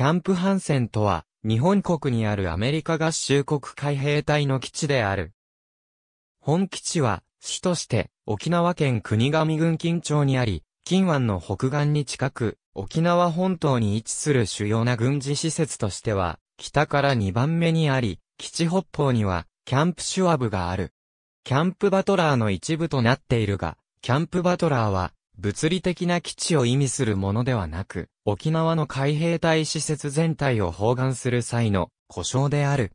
キャンプハンセンとは、日本国にあるアメリカ合衆国海兵隊の基地である。本基地は、主として、沖縄県国頭郡近町にあり、近湾の北岸に近く、沖縄本島に位置する主要な軍事施設としては、北から2番目にあり、基地北方には、キャンプシュワブがある。キャンプバトラーの一部となっているが、キャンプバトラーは、物理的な基地を意味するものではなく、沖縄の海兵隊施設全体を包含する際の故障である。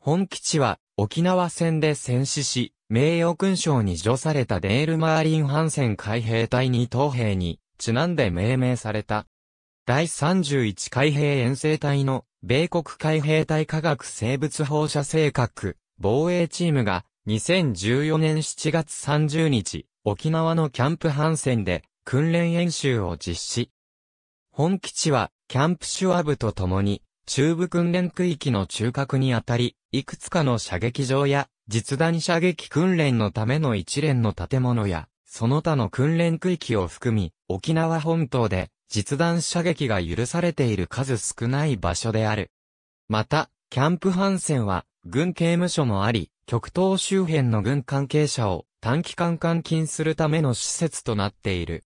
本基地は沖縄戦で戦死し、名誉勲章に除されたデール・マーリン・ハンセン海兵隊二等兵にちなんで命名された。第31海兵遠征隊の米国海兵隊科学生物放射性核防衛チームが2014年7月30日沖縄のキャンプハンセンで訓練演習を実施。本基地はキャンプシュワブと共に中部訓練区域の中核にあたり、いくつかの射撃場や実弾射撃訓練のための一連の建物や、その他の訓練区域を含み、沖縄本島で実弾射撃が許されている数少ない場所である。また、キャンプハンセンは、軍刑務所もあり、極東周辺の軍関係者を短期間監禁するための施設となっている。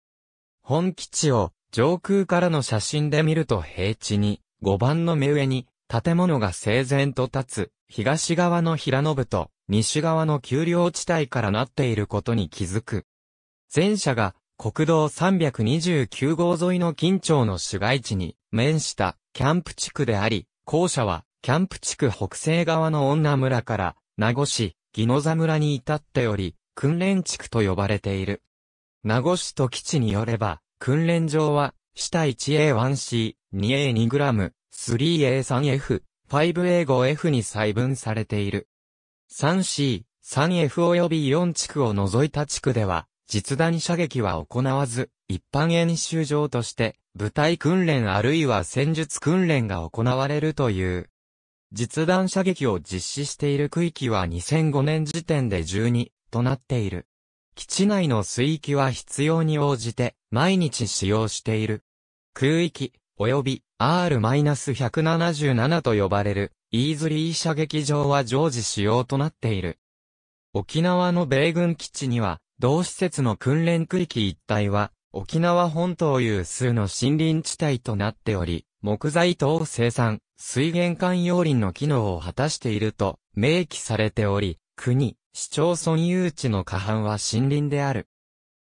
本基地を上空からの写真で見ると平地に5番の目上に建物が整然と立つ東側の平野部と西側の丘陵地帯からなっていることに気づく。前者が国道329号沿いの近町の市街地に面したキャンプ地区であり、後者はキャンプ地区北西側の女村から名護市、宜野座村に至っており、訓練地区と呼ばれている。名護市と基地によれば、訓練場は、下 1A1C、2A2g、3A3F、5A5F に細分されている。3C、3F 及び4地区を除いた地区では、実弾射撃は行わず、一般演習場として、部隊訓練あるいは戦術訓練が行われるという。実弾射撃を実施している区域は2005年時点で12となっている。基地内の水域は必要に応じて毎日使用している。空域、及び R-177 と呼ばれるイーズリー射撃場は常時使用となっている。沖縄の米軍基地には、同施設の訓練区域一帯は、沖縄本島有数の森林地帯となっており、木材等生産、水源管用林の機能を果たしていると明記されており、国、市町村誘致の過半は森林である。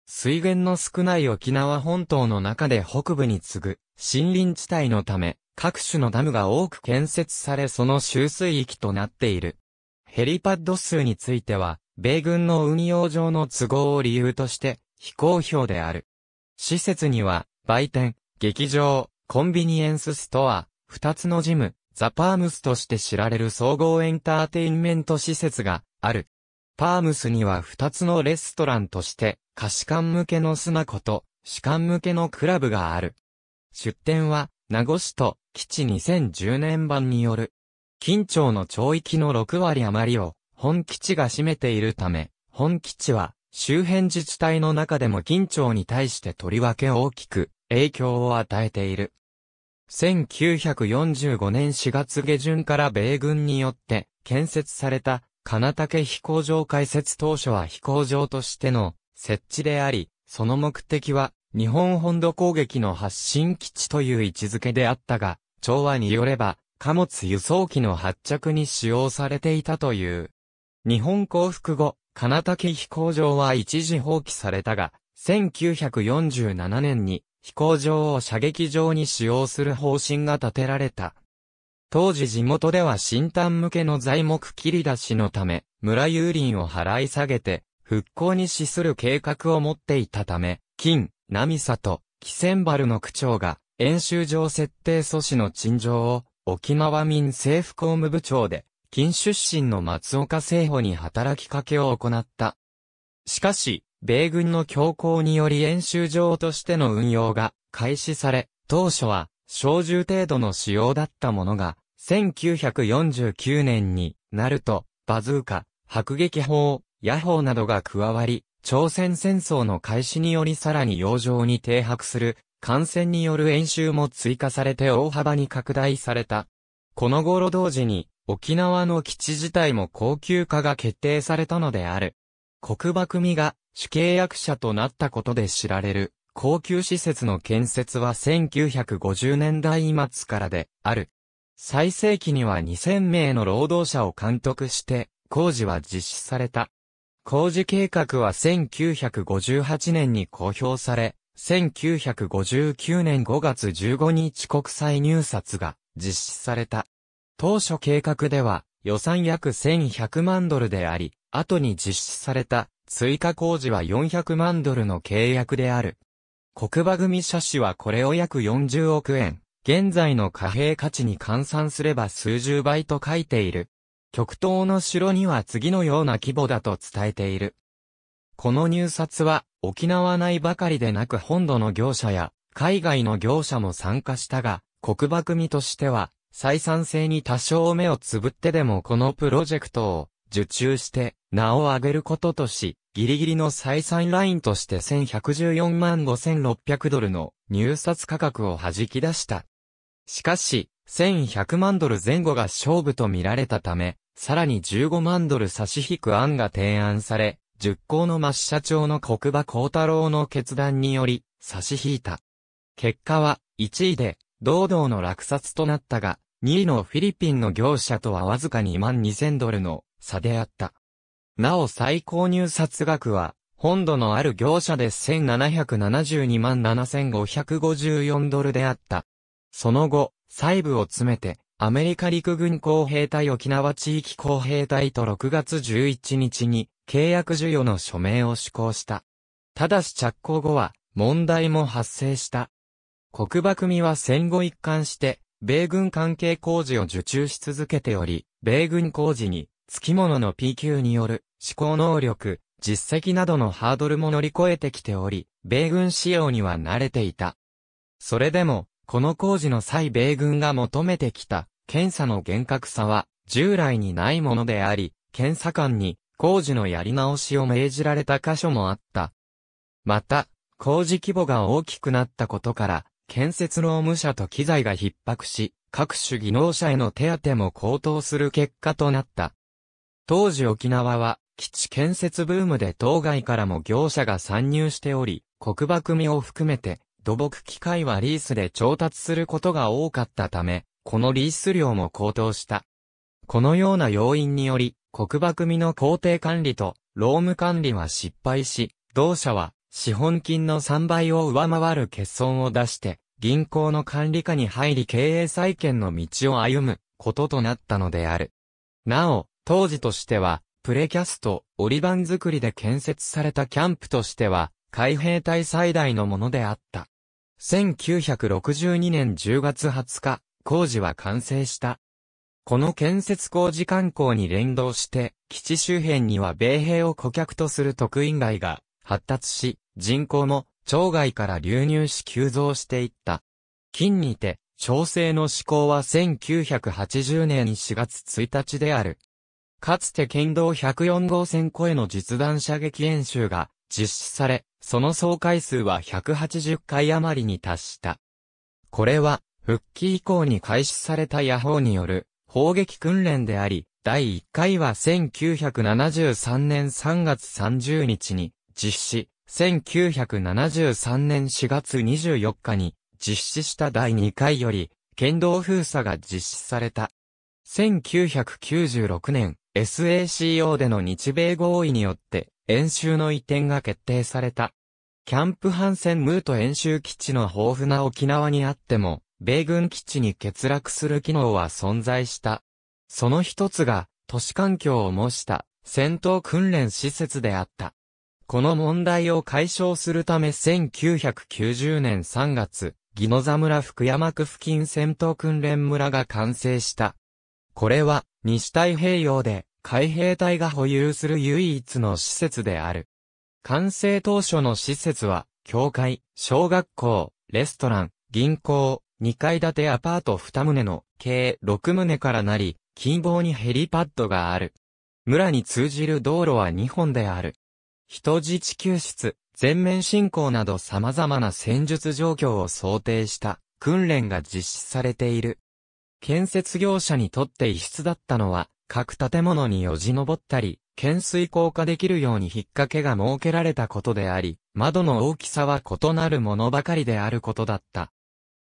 水源の少ない沖縄本島の中で北部に次ぐ森林地帯のため、各種のダムが多く建設されその集水域となっている。ヘリパッド数については、米軍の運用上の都合を理由として非公表である。施設には、売店、劇場、コンビニエンスストア、二つのジム、ザ・パームスとして知られる総合エンターテインメント施設がある。パームスには2つのレストランとして、貸し館向けのスナコと、士官向けのクラブがある。出店は、名護市と、基地2010年版による。近町の町域の6割余りを、本基地が占めているため、本基地は、周辺自治体の中でも近町に対してとりわけ大きく、影響を与えている。1945年4月下旬から米軍によって建設された金竹飛行場開設当初は飛行場としての設置であり、その目的は日本本土攻撃の発進基地という位置づけであったが、調和によれば貨物輸送機の発着に使用されていたという。日本降伏後、金竹飛行場は一時放棄されたが、1947年に飛行場を射撃場に使用する方針が立てられた。当時地元では新丹向けの材木切り出しのため、村有林を払い下げて、復興に資する計画を持っていたため、金、波里、木千原の区長が、演習場設定阻止の陳情を、沖縄民政府公務部長で、金出身の松岡政保に働きかけを行った。しかし、米軍の強行により演習場としての運用が開始され、当初は小銃程度の使用だったものが、1949年になると、バズーカ、迫撃砲、ヤホーなどが加わり、朝鮮戦争の開始によりさらに洋上に停泊する、艦船による演習も追加されて大幅に拡大された。この頃同時に、沖縄の基地自体も高級化が決定されたのである。国幕組が主契約者となったことで知られる高級施設の建設は1950年代末からである。最盛期には2000名の労働者を監督して工事は実施された。工事計画は1958年に公表され、1959年5月15日国際入札が実施された。当初計画では予算約1100万ドルであり、後に実施された追加工事は400万ドルの契約である。国馬組社氏はこれを約40億円、現在の貨幣価値に換算すれば数十倍と書いている。極東の城には次のような規模だと伝えている。この入札は沖縄内ばかりでなく本土の業者や海外の業者も参加したが、国馬組としては採算性に多少目をつぶってでもこのプロジェクトを受注して名を上げることとし、ギリギリの採算ラインとして1114万5600ドルの入札価格を弾き出した。しかし、1100万ドル前後が勝負と見られたため、さらに15万ドル差し引く案が提案され、十行の増社長の国馬幸太郎の決断により、差し引いた。結果は、1位で、堂々の落札となったが、2位のフィリピンの業者とはわずか2万2000ドルの差であった。なお最高入札額は、本土のある業者で1772万7554ドルであった。その後、細部を詰めて、アメリカ陸軍工兵隊沖縄地域工兵隊と6月11日に契約授与の署名を施行した。ただし着工後は問題も発生した。国馬組は戦後一貫して、米軍関係工事を受注し続けており、米軍工事に、付き物の P 級による、思考能力、実績などのハードルも乗り越えてきており、米軍仕様には慣れていた。それでも、この工事の際米軍が求めてきた検査の厳格さは従来にないものであり、検査官に工事のやり直しを命じられた箇所もあった。また、工事規模が大きくなったことから、建設労務者と機材が逼迫し、各種技能者への手当も高騰する結果となった。当時沖縄は基地建設ブームで当該からも業者が参入しており、国馬組を含めて土木機械はリースで調達することが多かったため、このリース量も高騰した。このような要因により、国馬組の工程管理と労務管理は失敗し、同社は資本金の3倍を上回る欠損を出して、銀行の管理下に入り経営再建の道を歩むこととなったのである。なお、当時としては、プレキャスト、オリバン作りで建設されたキャンプとしては、海兵隊最大のものであった。1962年10月20日、工事は完成した。この建設工事観光に連動して、基地周辺には米兵を顧客とする特員街が発達し、人口も町外から流入し急増していった。近にて、調整の施行は1980年4月1日である。かつて県道104号線越えの実弾射撃演習が実施され、その総回数は180回余りに達した。これは、復帰以降に開始された野砲による砲撃訓練であり、第1回は1973年3月30日に実施、1973年4月24日に実施した第2回より、剣道封鎖が実施された。1996年、SACO での日米合意によって、演習の移転が決定された。キャンプハンセンムート演習基地の豊富な沖縄にあっても、米軍基地に欠落する機能は存在した。その一つが、都市環境を模した戦闘訓練施設であった。この問題を解消するため1990年3月、宜野座村福山区付近戦闘訓練村が完成した。これは、西太平洋で海兵隊が保有する唯一の施設である。完成当初の施設は、教会、小学校、レストラン、銀行、2階建てアパート2棟の計6棟からなり、近傍にヘリパッドがある。村に通じる道路は2本である。人質救出、全面侵攻など様々な戦術状況を想定した訓練が実施されている。建設業者にとって異質だったのは、各建物によじ登ったり、懸垂降下できるように引っ掛けが設けられたことであり、窓の大きさは異なるものばかりであることだった。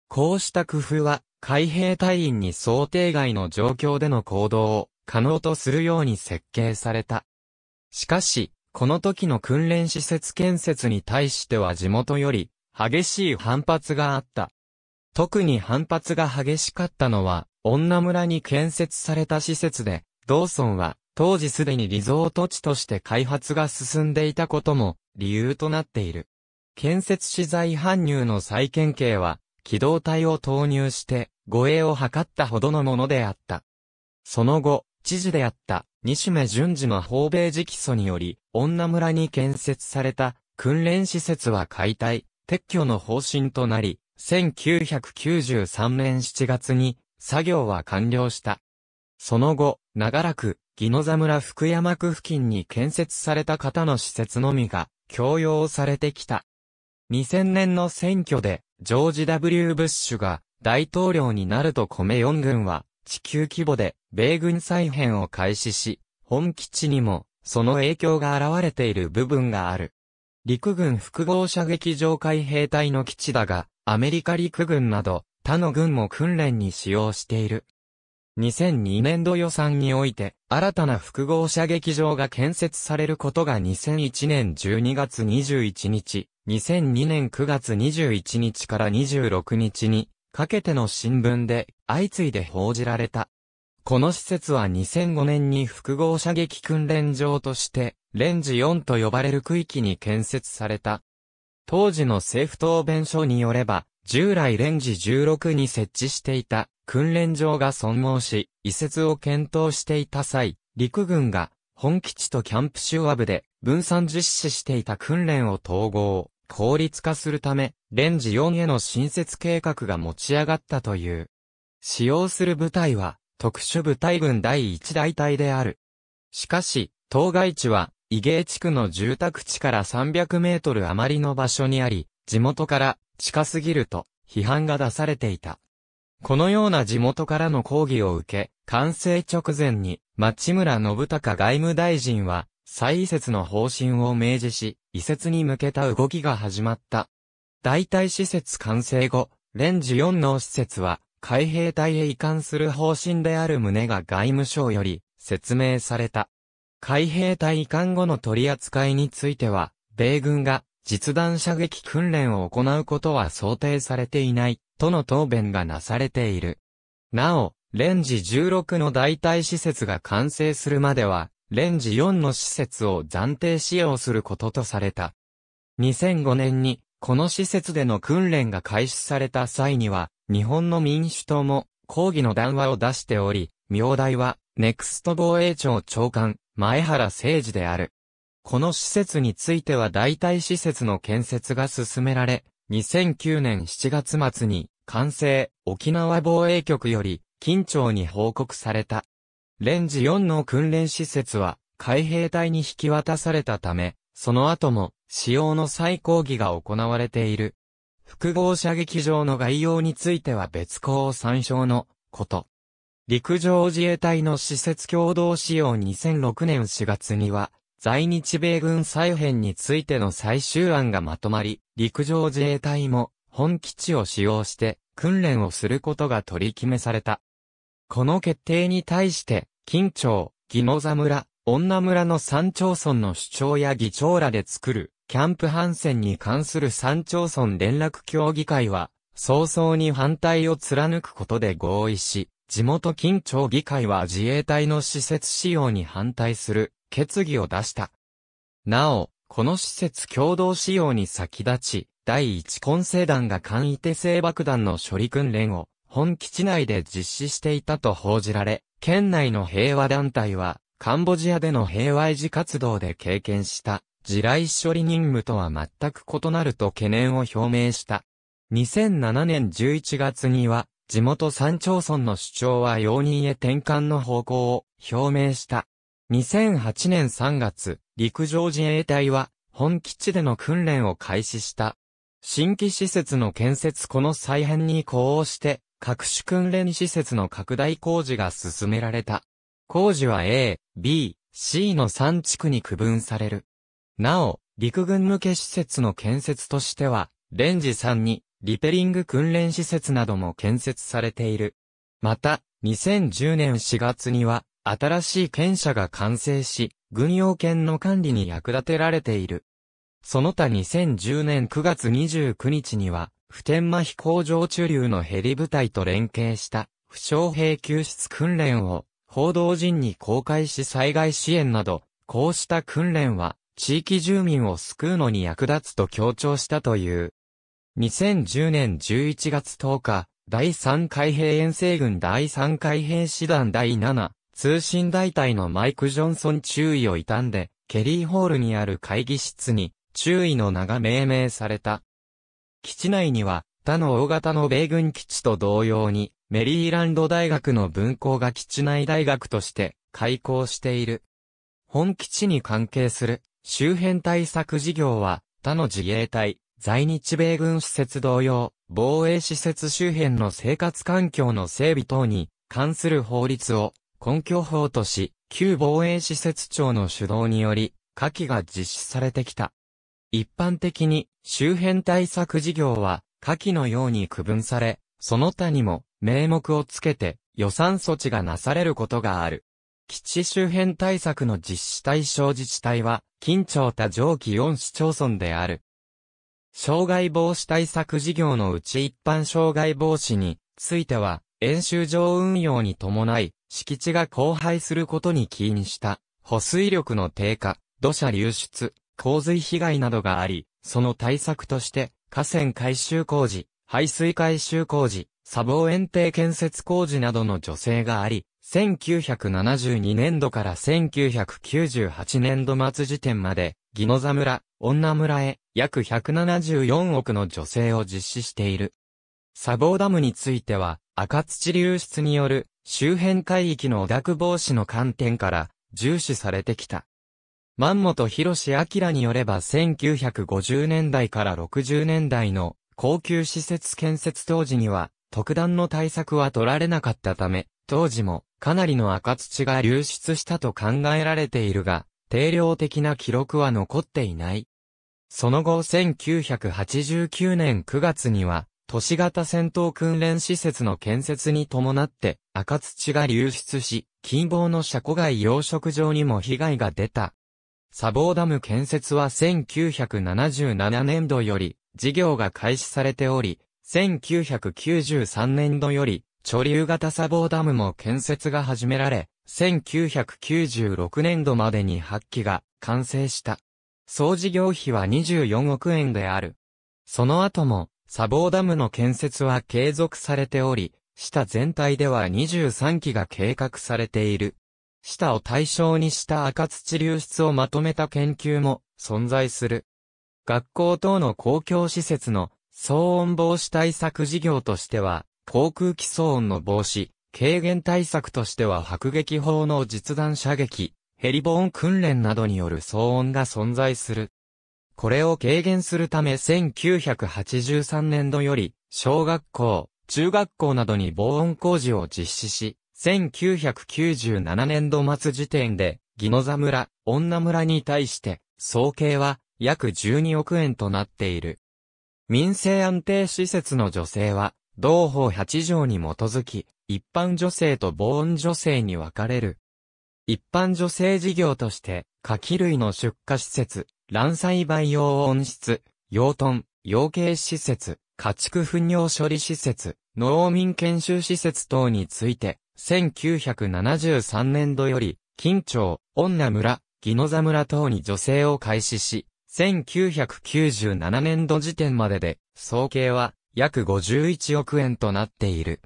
こうした工夫は、海兵隊員に想定外の状況での行動を可能とするように設計された。しかし、この時の訓練施設建設に対しては地元より激しい反発があった。特に反発が激しかったのは、女村に建設された施設で、ドーソンは当時すでにリゾート地として開発が進んでいたことも理由となっている。建設資材搬入の再建計は、機動隊を投入して護衛を図ったほどのものであった。その後、知事であった西目順次の訪米直訴により、女村に建設された訓練施設は解体、撤去の方針となり、1993年7月に作業は完了した。その後、長らく、宜野座村福山区付近に建設された方の施設のみが、供用されてきた。2000年の選挙で、ジョージ・ W・ ブッシュが大統領になると米4軍は、地球規模で米軍再編を開始し、本基地にも、その影響が現れている部分がある。陸軍複合射撃場海兵隊の基地だが、アメリカ陸軍など、他の軍も訓練に使用している。2002年度予算において、新たな複合射撃場が建設されることが2001年12月21日、2002年9月21日から26日に、かけての新聞で相次いで報じられた。この施設は2005年に複合射撃訓練場として、レンジ4と呼ばれる区域に建設された。当時の政府答弁書によれば、従来レンジ16に設置していた訓練場が損耗し、移設を検討していた際、陸軍が本基地とキャンプシュワブで分散実施していた訓練を統合、効率化するため、レンジ4への新設計画が持ち上がったという。使用する部隊は特殊部隊軍第1大隊である。しかし、当該地は、異芸地区の住宅地から300メートル余りの場所にあり、地元から近すぎると批判が出されていた。このような地元からの抗議を受け、完成直前に、町村信孝外務大臣は、再移設の方針を明示し、移設に向けた動きが始まった。代替施設完成後、レンジ4の施設は、海兵隊へ移管する方針である旨が外務省より説明された。海兵隊移管後の取り扱いについては、米軍が実弾射撃訓練を行うことは想定されていない、との答弁がなされている。なお、レンジ16の代替施設が完成するまでは、レンジ4の施設を暫定使用することとされた。2005年に、この施設での訓練が開始された際には、日本の民主党も抗議の談話を出しており、明大は、ネクスト防衛庁長官、前原誠二である。この施設については代替施設の建設が進められ、2009年7月末に完成、沖縄防衛局より、近庁に報告された。レンジ4の訓練施設は、海兵隊に引き渡されたため、その後も、使用の再講義が行われている。複合射撃場の概要については別項参照のこと。陸上自衛隊の施設共同使用2006年4月には、在日米軍再編についての最終案がまとまり、陸上自衛隊も本基地を使用して訓練をすることが取り決めされた。この決定に対して、近町、宜野座村、女村の三町村の首長や議長らで作る、キャンプハンセンに関する三町村連絡協議会は、早々に反対を貫くことで合意し、地元近町議会は自衛隊の施設使用に反対する決議を出した。なお、この施設共同使用に先立ち、第一混成団が簡易手製爆弾の処理訓練を本基地内で実施していたと報じられ、県内の平和団体は、カンボジアでの平和維持活動で経験した地雷処理任務とは全く異なると懸念を表明した。2007年11月には、地元三町村の主張は容認へ転換の方向を表明した。2008年3月、陸上自衛隊は、本基地での訓練を開始した。新規施設の建設この再編に呼応して、各種訓練施設の拡大工事が進められた。工事は A、B、C の3地区に区分される。なお、陸軍向け施設の建設としては、レンジ3に、リペリング訓練施設なども建設されている。また、2010年4月には、新しい犬舎が完成し、軍用犬の管理に役立てられている。その他2010年9月29日には、普天間飛行場駐留のヘリ部隊と連携した負傷兵救出訓練を報道陣に公開し災害支援など、こうした訓練は地域住民を救うのに役立つと強調したという。2010年11月10日、第3海兵遠征軍第3海兵師団第7通信大隊のマイク・ジョンソン注意を傷んで、ケリーホールにある会議室に注意の名が命名された。基地内には他の大型の米軍基地と同様にメリーランド大学の分校が基地内大学として開校している。本基地に関係する周辺対策事業は、他の自衛隊、在日米軍施設同様、防衛施設周辺の生活環境の整備等に関する法律を根拠法とし、旧防衛施設庁の主導により、下記が実施されてきた。一般的に周辺対策事業は下記のように区分され、その他にも名目をつけて予算措置がなされることがある。基地周辺対策の実施対象自治体は、近町多上記4市町村である。障害防止対策事業のうち一般障害防止については、演習場運用に伴い、敷地が荒廃することに起因した、保水力の低下、土砂流出、洪水被害などがあり、その対策として、河川改修工事、排水改修工事、砂防園庭建設工事などの助成があり、1972年度から1998年度末時点まで、宜野座村、女村へ約174億の助成を実施している。砂防ダムについては、赤土流出による周辺海域の汚濁防止の観点から重視されてきた。万本博士明によれば1950年代から60年代の高級施設建設当時には特段の対策は取られなかったため、当時もかなりの赤土が流出したと考えられているが、定量的な記録は残っていない。その後1989年9月には、都市型戦闘訓練施設の建設に伴って赤土が流出し、近傍の車庫外養殖場にも被害が出た。砂防ダム建設は1977年度より事業が開始されており、1993年度より貯留型砂防ダムも建設が始められ、1996年度までに8機が完成した。総事業費は24億円である。その後も、砂防ダムの建設は継続されており、下全体では23機が計画されている。下を対象にした赤土流出をまとめた研究も存在する。学校等の公共施設の騒音防止対策事業としては、航空機騒音の防止、軽減対策としては迫撃砲の実弾射撃、ヘリボーン訓練などによる騒音が存在する。これを軽減するため1983年度より、小学校、中学校などに防音工事を実施し、1997年度末時点で、宜野座村、女村に対して、総計は約12億円となっている。民生安定施設の助成は、同法8条に基づき、一般女性と防音女性に分かれる。一般女性事業として、牡蠣類の出荷施設、卵栽培用温室、養豚、養鶏施設、家畜糞尿処理施設、農民研修施設等について、1973年度より、近町、女村、宜野座村等に助成を開始し、1997年度時点までで、総計は約51億円となっている。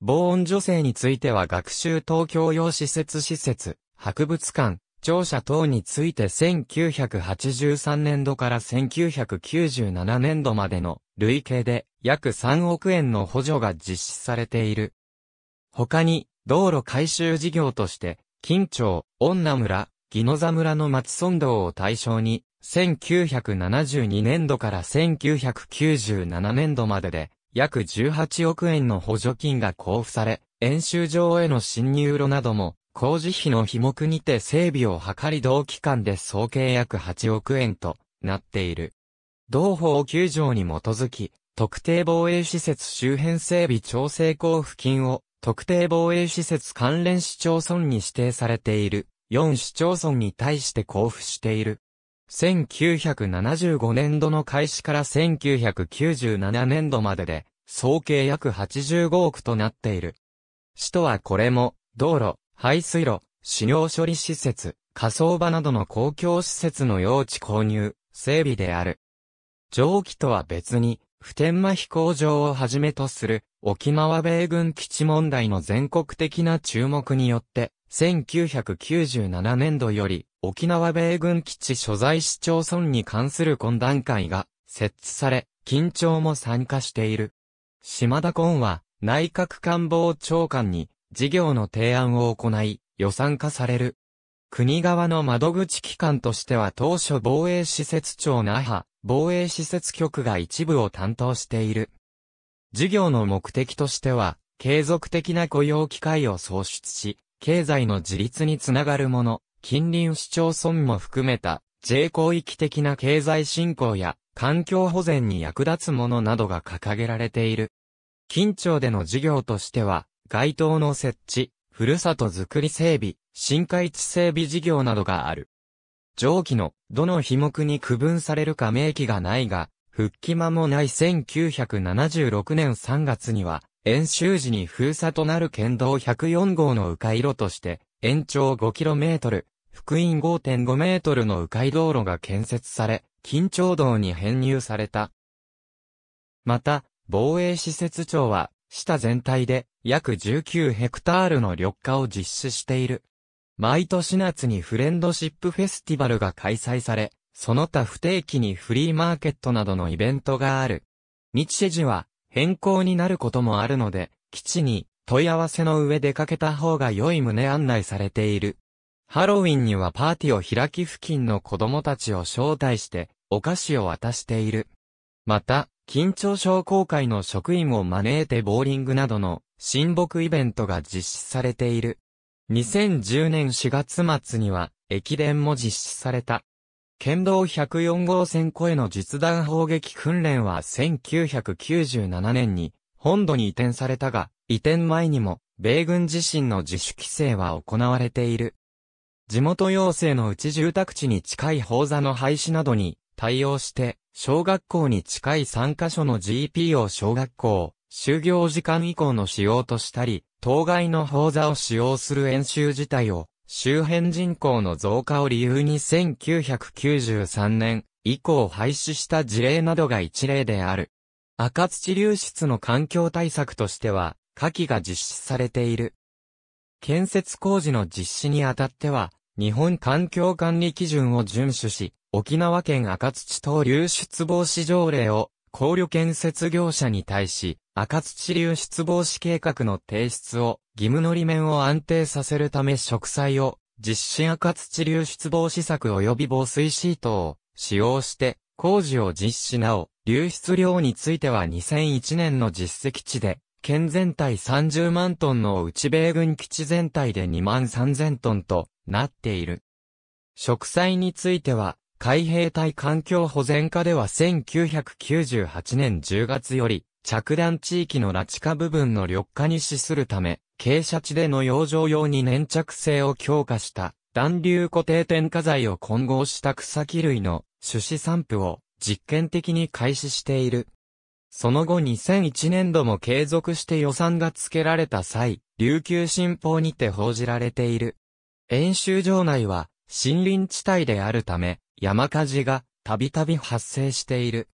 防音女性については学習等教養施設施設、博物館、庁舎等について1983年度から1997年度までの累計で約3億円の補助が実施されている。他に、道路改修事業として、近町、女村、宜野座村の松村道を対象に、1972年度から1997年度までで、約18億円の補助金が交付され、演習場への侵入路なども、工事費の費目にて整備を図り同期間で総計約8億円となっている。同法9条に基づき、特定防衛施設周辺整備調整交付金を特定防衛施設関連市町村に指定されている4市町村に対して交付している。1975年度の開始から1997年度までで、総計約85億となっている。首都はこれも、道路、排水路、死尿処理施設、火葬場などの公共施設の用地購入、整備である。上記とは別に、普天間飛行場をはじめとする沖縄米軍基地問題の全国的な注目によって、1997年度より沖縄米軍基地所在市町村に関する懇談会が設置され、緊張も参加している。島田コンは内閣官房長官に事業の提案を行い予算化される。国側の窓口機関としては当初防衛施設庁那覇防衛施設局が一部を担当している。事業の目的としては、継続的な雇用機会を創出し、経済の自立につながるもの、近隣市町村も含めた、J 広域的な経済振興や環境保全に役立つものなどが掲げられている。近町での事業としては、街灯の設置、ふるさとづくり整備、新海地整備事業などがある。上記のどの費目に区分されるか明記がないが、復帰間もない1976年3月には、演習時に封鎖となる県道104号の迂回路として、延長 5km、福音5.5メートルの迂回道路が建設され、緊張道に編入された。また、防衛施設庁は、下全体で約19ヘクタールの緑化を実施している。毎年夏にフレンドシップフェスティバルが開催され、その他不定期にフリーマーケットなどのイベントがある。日時は変更になることもあるので、基地に問い合わせの上出かけた方が良い旨案内されている。ハロウィンにはパーティーを開き付近の子供たちを招待してお菓子を渡している。また、緊張商工会の職員を招いてボーリングなどの親睦イベントが実施されている。2010年4月末には駅伝も実施された。県道104号線越えの実弾砲撃訓練は1997年に本土に移転されたが、移転前にも、米軍自身の自主規制は行われている。地元要請のうち住宅地に近い砲座の廃止などに対応して、小学校に近い3カ所の GP を小学校、就業時間以降の使用としたり、当該の砲座を使用する演習自体を、周辺人口の増加を理由に1993年以降廃止した事例などが一例である。赤土流出の環境対策としては、下記が実施されている。建設工事の実施にあたっては、日本環境管理基準を遵守し、沖縄県赤土等流出防止条例を考慮建設業者に対し、赤土流出防止計画の提出を、義務の利面を安定させるため植栽を、実施赤土流出防止策及び防水シートを使用して、工事を実施なお、流出量については2001年の実績値で、県全体30万トンの内米軍基地全体で2万3000トンとなっている。植栽については、海兵隊環境保全課では1998年10月より、着弾地域の拉致化部分の緑化に資するため、傾斜地での養生用に粘着性を強化した暖流固定添加剤を混合した草木類の種子散布を実験的に開始している。その後2001年度も継続して予算が付けられた際、琉球新報にて報じられている。演習場内は森林地帯であるため、山火事がたびたび発生している。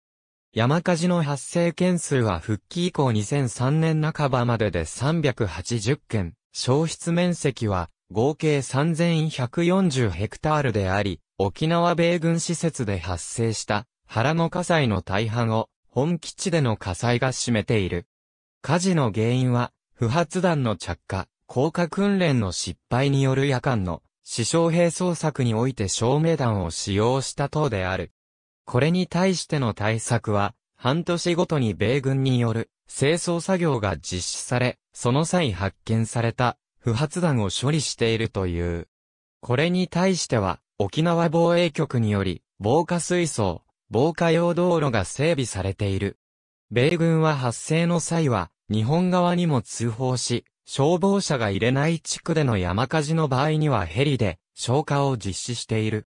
山火事の発生件数は復帰以降2003年半ばまでで380件、消失面積は合計3140ヘクタールであり、沖縄米軍施設で発生した原の火災の大半を本基地での火災が占めている。火事の原因は、不発弾の着火、降下訓練の失敗による夜間の死傷兵捜索において照明弾を使用した等である。これに対しての対策は、半年ごとに米軍による清掃作業が実施され、その際発見された不発弾を処理しているという。これに対しては、沖縄防衛局により、防火水槽、防火用道路が整備されている。米軍は発生の際は、日本側にも通報し、消防車が入れない地区での山火事の場合にはヘリで消火を実施している。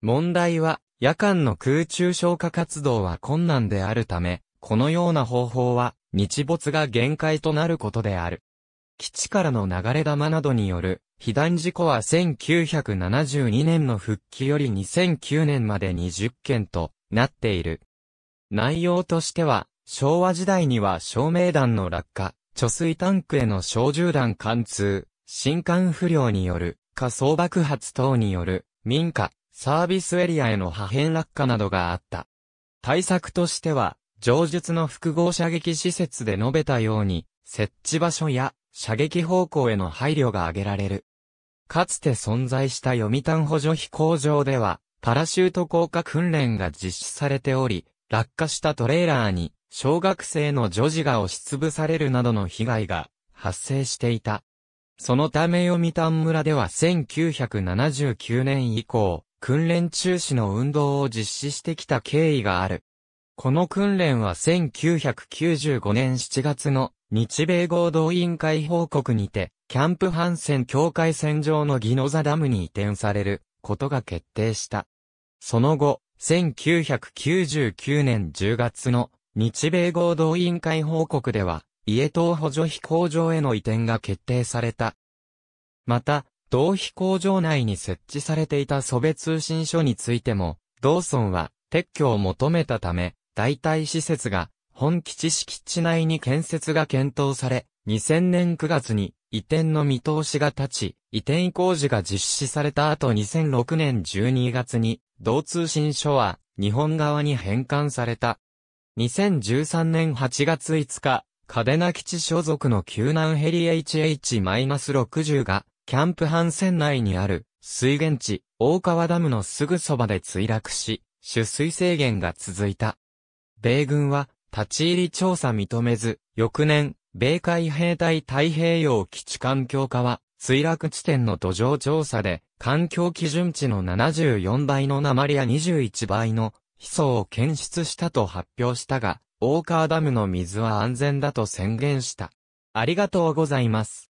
問題は、夜間の空中消火活動は困難であるため、このような方法は日没が限界となることである。基地からの流れ弾などによる被弾事故は1972年の復帰より2009年まで20件となっている。内容としては、昭和時代には照明弾の落下、貯水タンクへの小銃弾貫通、新管不良による仮想爆発等による民家、サービスエリアへの破片落下などがあった。対策としては、上述の複合射撃施設で述べたように、設置場所や射撃方向への配慮が挙げられる。かつて存在した読谷補助飛行場では、パラシュート降下訓練が実施されており、落下したトレーラーに、小学生の女児が押しつぶされるなどの被害が発生していた。そのため読谷村では1979年以降、訓練中止の運動を実施してきた経緯がある。この訓練は1995年7月の日米合同委員会報告にて、キャンプハンセン境界線上のギノザダムに移転されることが決定した。その後、1999年10月の日米合同委員会報告では、家島補助飛行場への移転が決定された。また、同飛行場内に設置されていたソベ通信所についても、ドーソンは撤去を求めたため、代替施設が本基地敷地内に建設が検討され、2000年9月に移転の見通しが立ち、移転工事が実施された後2006年12月に、同通信所は日本側に返還された。2013年8月5日、嘉手納基地所属の救難ヘリ HH-60 が、キャンプハンセン内にある水源地、大川ダムのすぐそばで墜落し、取水制限が続いた。米軍は立ち入り調査認めず、翌年、米海兵隊太平洋基地環境課は、墜落地点の土壌調査で、環境基準値の74倍の鉛や21倍のヒ素を検出したと発表したが、大川ダムの水は安全だと宣言した。ありがとうございます。